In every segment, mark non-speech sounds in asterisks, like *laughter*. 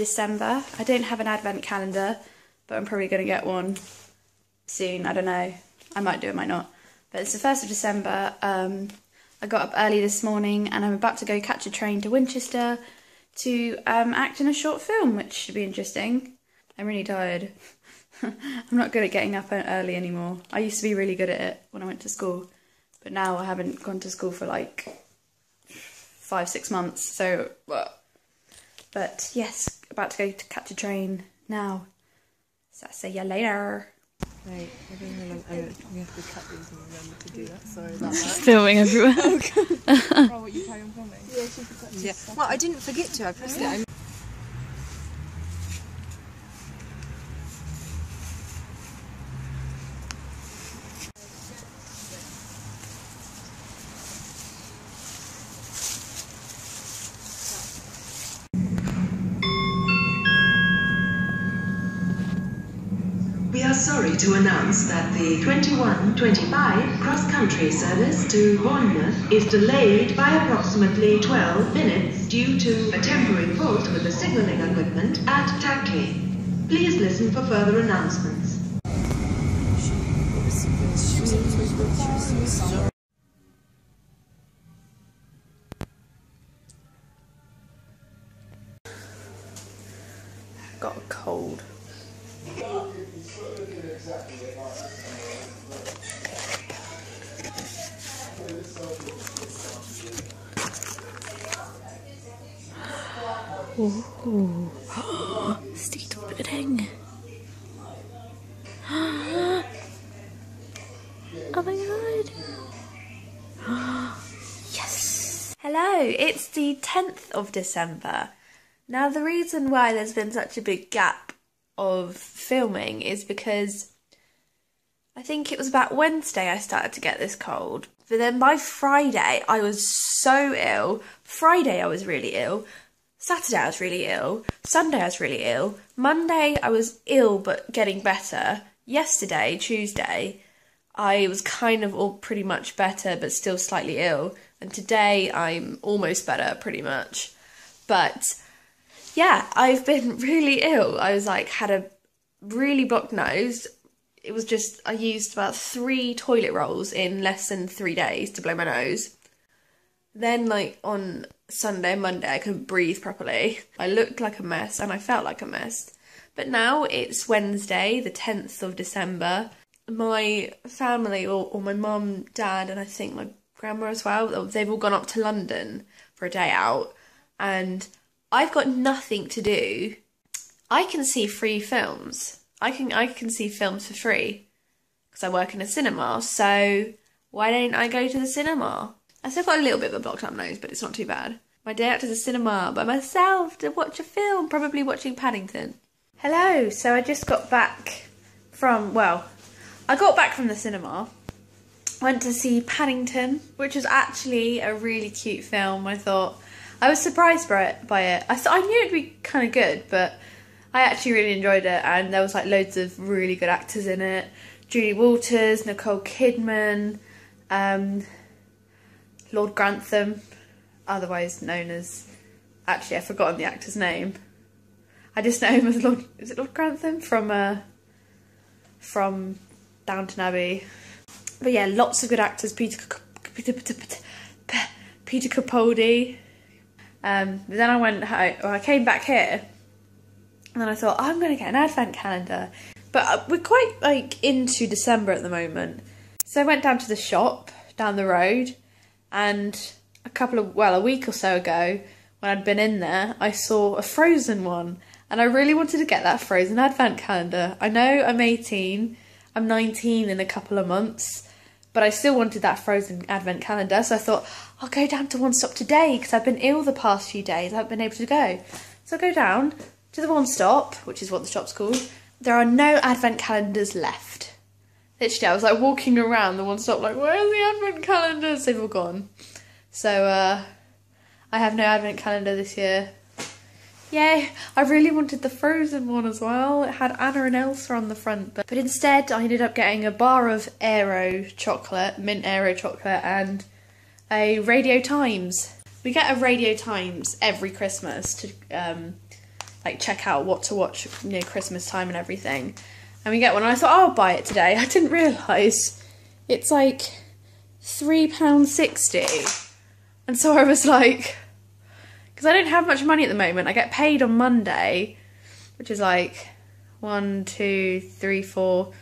the 1st of December. I don't have an advent calendar, but I'm probably going to get one soon. I don't know. I might do, it, might not. But it's the 1st of December. Um, I got up early this morning and I'm about to go catch a train to Winchester to um, act in a short film, which should be interesting. I'm really tired. *laughs* I'm not good at getting up early anymore. I used to be really good at it when I went to school, but now I haven't gone to school for like five, six months. So, but yes, about to go to catch a train now. So I'll see you later. Right, I don't know. we have to cut these and remember to do that. Sorry about that. *laughs* Filming everywhere. *laughs* oh, what you carry on filming? Yeah, she could Yeah. Well, I didn't forget to. I pressed it. Sorry to announce that the 21-25 cross-country service to Bournemouth is delayed by approximately 12 minutes due to a temporary fault with the signalling equipment at Tackley. Please listen for further announcements. Ooh. *gasps* Sticky pudding. *gasps* oh my god. *gasps* yes. Hello, it's the 10th of December. Now the reason why there's been such a big gap of filming is because I think it was about Wednesday I started to get this cold. But then by Friday I was so ill. Friday I was really ill. Saturday I was really ill. Sunday I was really ill. Monday I was ill but getting better. Yesterday, Tuesday, I was kind of all pretty much better but still slightly ill. And today I'm almost better pretty much. But yeah, I've been *laughs* really ill. I was like had a really blocked nose. It was just I used about 3 toilet rolls in less than 3 days to blow my nose. Then like on Sunday, Monday, I couldn't breathe properly. I looked like a mess and I felt like a mess. But now it's Wednesday, the 10th of December. My family, or, or my mum, dad, and I think my grandma as well, they've all gone up to London for a day out. And I've got nothing to do. I can see free films. I can I can see films for free because I work in a cinema. So why don't I go to the cinema? I still got a little bit of a blocked up nose, but it's not too bad. My day out to the cinema by myself to watch a film, probably watching Paddington. Hello, so I just got back from, well, I got back from the cinema, went to see Paddington, which was actually a really cute film. I thought, I was surprised by it. By it. I, I knew it'd be kind of good, but I actually really enjoyed it, and there was like loads of really good actors in it. Julie Walters, Nicole Kidman, um, Lord Grantham, otherwise known as. Actually, I've forgotten the actor's name. I just know him as Lord. Is it Lord Grantham from uh, from Downton Abbey? But yeah, lots of good actors. Peter Peter Peter, Peter, Capaldi. Um, but then I went. home, Well, I came back here, and then I thought oh, I'm going to get an advent calendar. But uh, we're quite like into December at the moment, so I went down to the shop down the road and a couple of, well, a week or so ago, when I'd been in there, I saw a Frozen one. And I really wanted to get that Frozen advent calendar. I know I'm 18, I'm 19 in a couple of months, but I still wanted that Frozen advent calendar. So I thought, I'll go down to One Stop today because I've been ill the past few days. I haven't been able to go. So I go down to the One Stop, which is what the shop's called. There are no advent calendars left. Literally, I was like walking around the one stop, like, where are the advent calendars? They've all gone. So, uh, I have no advent calendar this year. Yay! I really wanted the frozen one as well. It had Anna and Elsa on the front, but, but instead I ended up getting a bar of Aero chocolate, mint Aero chocolate, and a Radio Times. We get a Radio Times every Christmas to um, like check out what to watch near Christmas time and everything. And we get one, and I thought oh, I'll buy it today. *laughs* I didn't realise it's like three pounds sixty, and so I was like, because I don't have much money at the moment. I get paid on Monday, which is like one, two, three, four,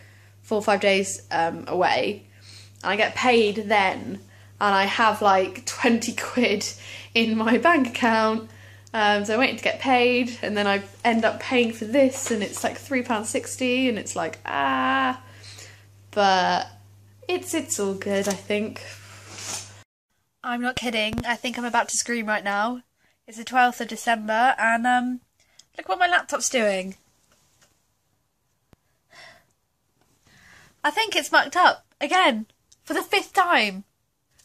four, five days um, away, and I get paid then, and I have like twenty quid in my bank account. Um, so I waited to get paid, and then I end up paying for this, and it's like three pounds sixty, and it's like ah, but it's it's all good, I think. I'm not kidding. I think I'm about to scream right now. It's the 12th of December, and um, look what my laptop's doing. I think it's mucked up again for the fifth time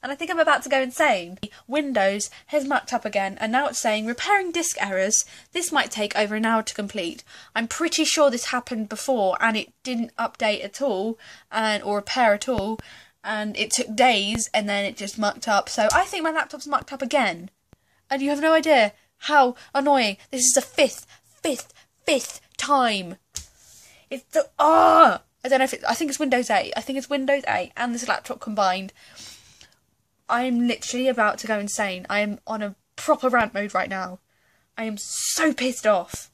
and I think I'm about to go insane. Windows has mucked up again, and now it's saying repairing disk errors. This might take over an hour to complete. I'm pretty sure this happened before, and it didn't update at all, and or repair at all, and it took days, and then it just mucked up. So I think my laptop's mucked up again, and you have no idea how annoying. This is the fifth, fifth, fifth time. It's the ah. Oh! I don't know if it, I think it's Windows 8. I think it's Windows 8 and this laptop combined. I am literally about to go insane. I am on a proper rant mode right now. I am so pissed off.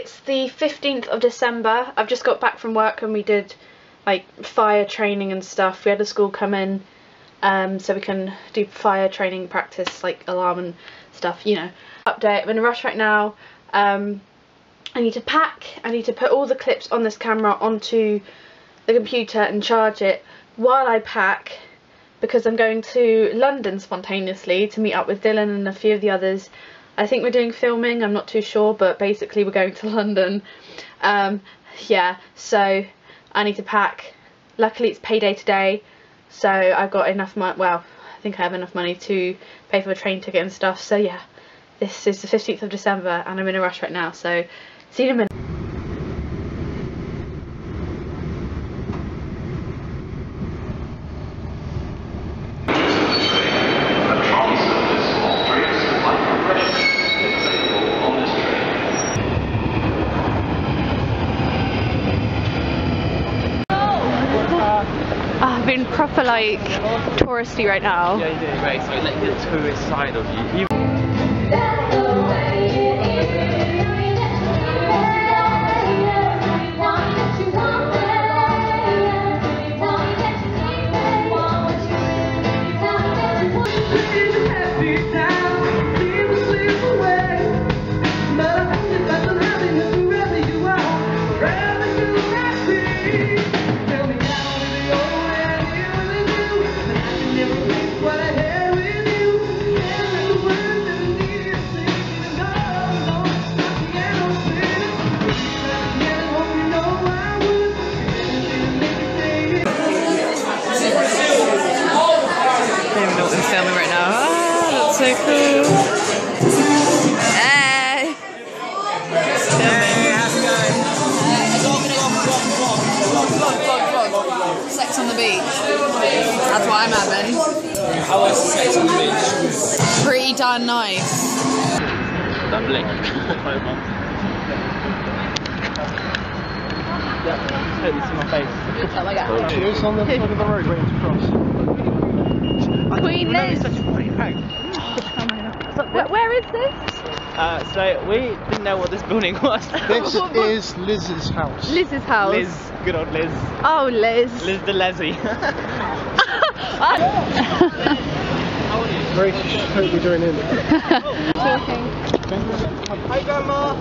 It's the 15th of December. I've just got back from work and we did like fire training and stuff. We had a school come in um, so we can do fire training practice, like alarm and stuff, you know. Update, I'm in a rush right now. Um, I need to pack, I need to put all the clips on this camera onto the computer and charge it while I pack because I'm going to London spontaneously to meet up with Dylan and a few of the others I think we're doing filming, I'm not too sure, but basically we're going to *laughs* London. Um, yeah, so I need to pack. Luckily it's payday today, so I've got enough money, well, I think I have enough money to pay for the train ticket and stuff, so yeah. This is the 15th of December and I'm in a rush right now, so see you in a minute. Proper like touristy right now. Yeah, you do. Right, so let the tourist side of you. Darn nice. Lovely. yeah, this in my face. Oh my god. Cheers on the side of the road waiting to cross. Queen Liz. Such a funny where, where is this? Uh, so we didn't know what this building was. This is Liz's house. Liz's house. Liz, good old Liz. Oh, Liz. Liz the Leslie. *laughs* *laughs* Very hope we're joining in. Talking. Hi, Grandma.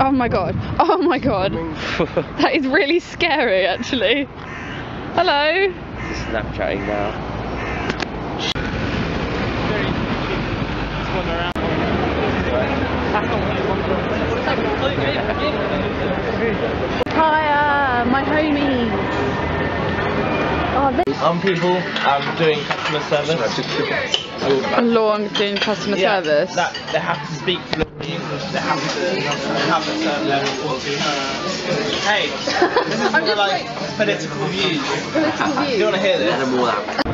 Oh my god. Oh my god. *laughs* that is really scary actually. Hello. Snapchatting now. *laughs* um, people um, doing customer service. Along doing customer Yeah, service. That they have to speak fluently English. They have to have a certain level of Hey, *laughs* this is more like political views. Political Do you want to hear this?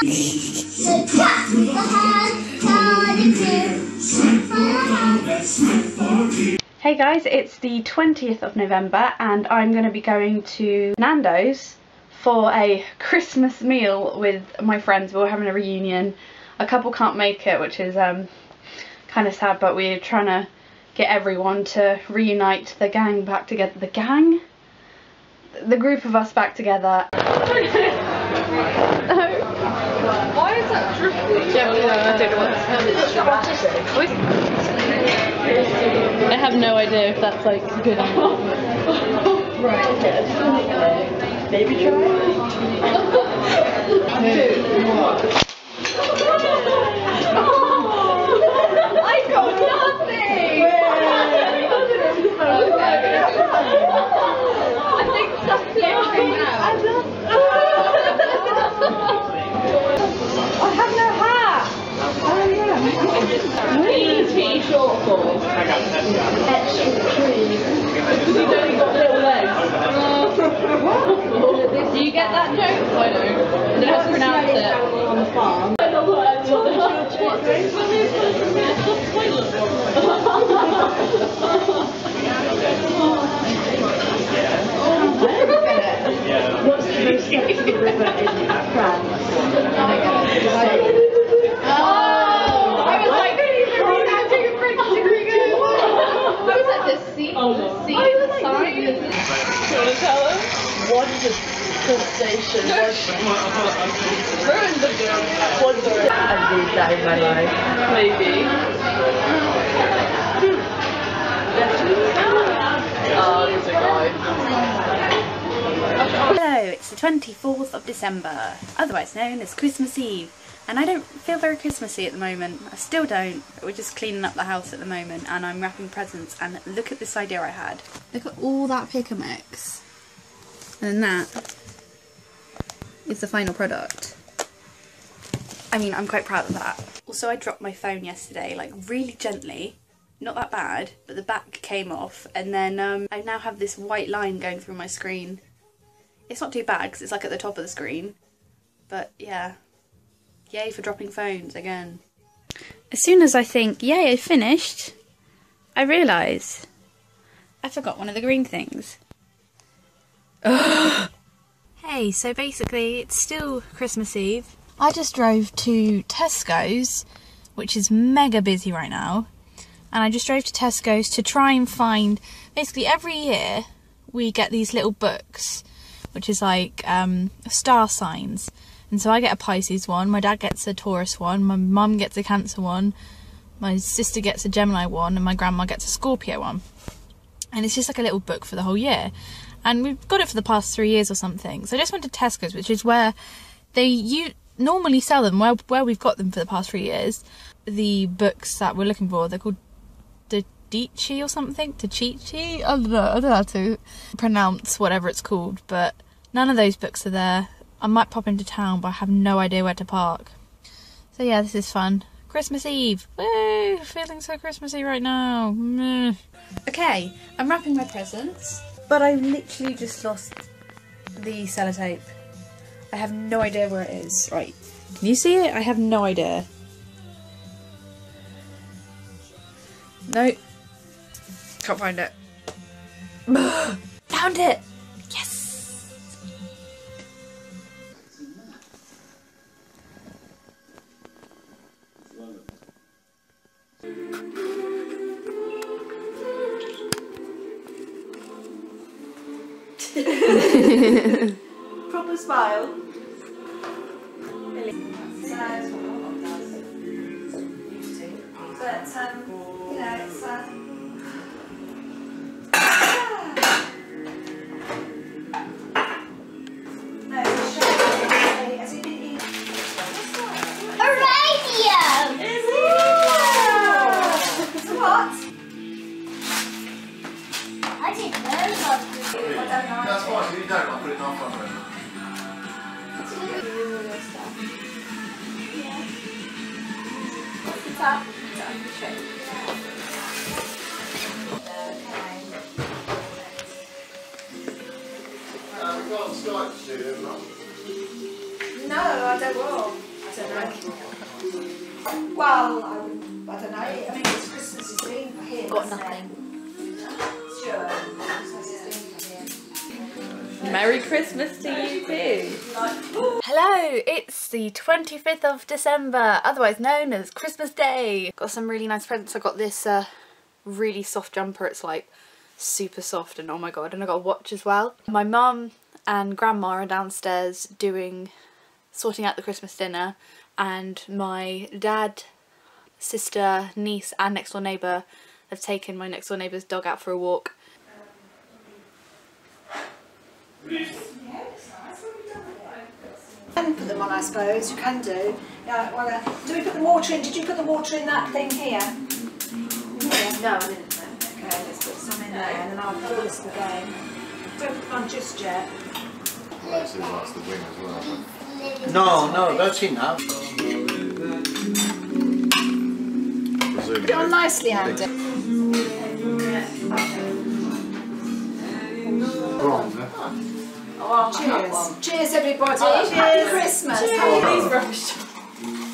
Hey guys, it's the 20th of November and I'm going to be going to Nando's for a Christmas meal with my friends. We're having a reunion. A couple can't make it, which is um, kind of sad, but we're trying to get everyone to reunite the gang back together. The gang? The group of us back together. *laughs* Why is that dripping? Yeah, I don't know what's I have no idea if that's like good or not. I *laughs* got nothing! I think something now. I have no hat! Oh yeah. Please be shortfall. Extra trees. Because you've only got little legs. Do you get that joke? I don't. I don't know how to pronounce it. On the farm. What's the most sexy river in France? Oh, I was like, I'm taking a French degree again. I was at the sea, the sea sign. Do you want to tell us? What's the, Hello, it's the 24th of December, otherwise known as Christmas Eve, and I don't feel very Christmassy at the moment. I still don't. We're just cleaning up the house at the moment and I'm wrapping presents and look at this idea I had. Look at all that pick a mix. And that is the final product. I mean, I'm quite proud of that. Also, I dropped my phone yesterday, like really gently. Not that bad, but the back came off, and then um, I now have this white line going through my screen. It's not too bad because it's like at the top of the screen. But yeah. Yay for dropping phones again. As soon as I think, yay, I finished, I realise I forgot one of the green things. *gasps* *laughs* hey, so basically it's still Christmas Eve. I just drove to Tesco's, which is mega busy right now. And I just drove to Tesco's to try and find basically every year we get these little books which is like um, star signs. And so I get a Pisces one, my dad gets a Taurus one, my mum gets a Cancer one, my sister gets a Gemini one, and my grandma gets a Scorpio one. And it's just like a little book for the whole year. And we've got it for the past three years or something. So I just went to Tesco's, which is where they you normally sell them, where, where we've got them for the past three years. The books that we're looking for, they're called Dici or something, Tachichi. I don't know. I don't know how to pronounce whatever it's called, but none of those books are there. I might pop into town, but I have no idea where to park. So yeah, this is fun. Christmas Eve. Woo! Feeling so Christmassy right now. Okay, I'm wrapping my presents, but I literally just lost the sellotape. I have no idea where it is. Right. Can you see it? I have no idea. No. Can't find it. *gasps* Found it! Yes! *laughs* Proper smile. Uh, we've got Skype studio, not No, I don't know. I don't know. Well, I, I don't know. I mean, it's Christmas is Eve him. Got it? nothing. Merry Christmas to you too. Hello, it's the 25th of December, otherwise known as Christmas Day. Got some really nice presents. I got this uh, really soft jumper. It's like super soft and oh my god. And I got a watch as well. My mum and grandma are downstairs doing, sorting out the Christmas dinner and my dad, sister, niece and next door neighbour have taken my next door neighbour's dog out for a walk can put them on, I suppose. You can do. Yeah. Well, uh, do we put the water in? Did you put the water in that thing here? Yeah. No, I didn't. Okay, let's put some in there, and then I'll pour this again. Don't put them on just yet. This is that's the wing as well. No, no, that's enough. Put it on nicely, Andy. Wrong, eh? Cheers. Cheers, everybody. Happy Christmas. Cheers. Happy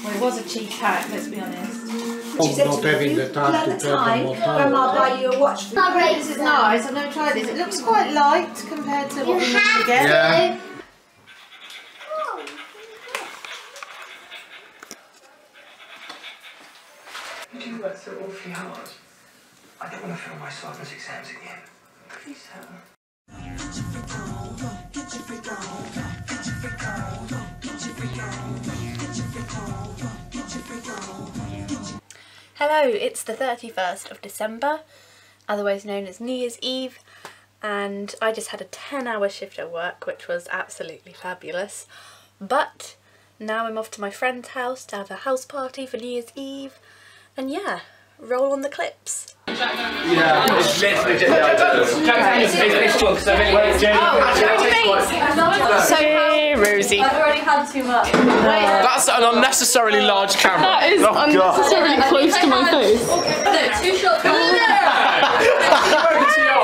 Well, it was a cheap pack, let's be honest. She said to me, if you pull out the time, Grandma will buy you a watch for Not This is nice, I've never tried this. It looks quite light compared to You what we usually have get. Yeah. to. You work so awfully hard. I don't want to fail my Cyber's exams again. Please help. Hello, it's the 31st of December, otherwise known as New Year's Eve, and I just had a 10 hour shift at work, which was absolutely fabulous. But now I'm off to my friend's house to have a house party for New Year's Eve, and yeah, roll on the clips. So oh, Rosie. I've already had too much. That's an unnecessarily large camera. That is oh, unnecessarily close to my face. No, two shots.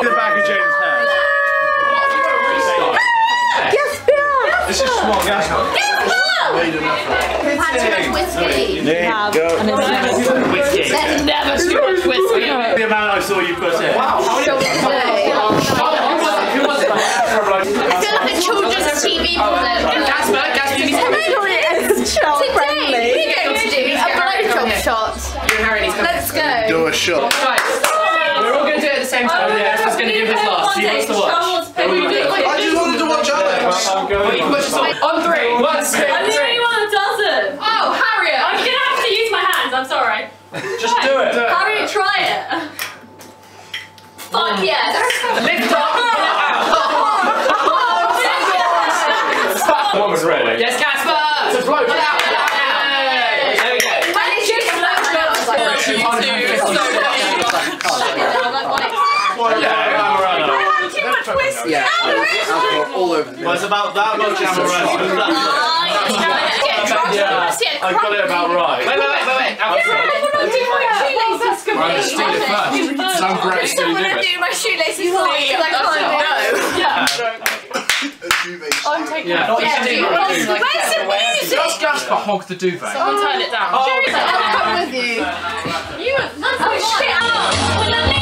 the back of James' head. This is small. Gas. Made an. We've had too much whiskey. There you go. There's go. Do a. We're all going to do it at the same time. Yeah, Gasper's going to give his last. He wants to watch. I just wanted to watch Alex. Well, you can put yourself on three. One, two, three. one that doesn't. Oh, Harriet. I'm gonna have to use my hands, I'm sorry. Just do it. Harriet, try it. Fuck yes. Lift up. *laughs* Woman's ready. Yes, Casper. It's a blow. There we go. And it's just Yeah, I'm around. Yeah. All over the Well, it's about that much amaretto. Yeah, I got it about right. Wait, wait, wait, wait, wait. I'm gonna steal it first. Some great I'm gonna do my shoelaces for you. I can't do. shoelace. Yeah. Not Yeah, sting. do it. Where's the- Where's the music? Just Jasper hog the duvet. Someone turn it down. Oh, Jerry's like, okay. I'll come with you. You, oh shit. No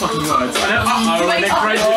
fucking words. I know uh-oh and then crazy